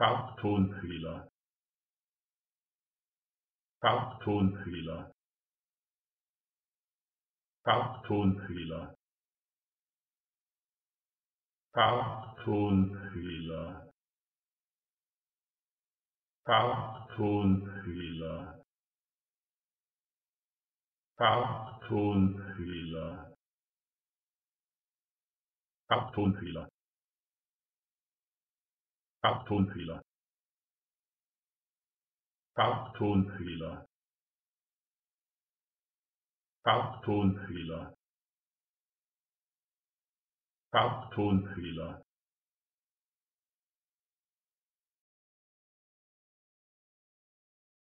Farbtonfehler. Farbtonfehler. Farbtonfehler. Farbtonfehler. Farbtonfehler. Farbtonfehler. Farbtonfehler Farbtonfehler. Farbtonfehler. Farbtonfehler. Farbtonfehler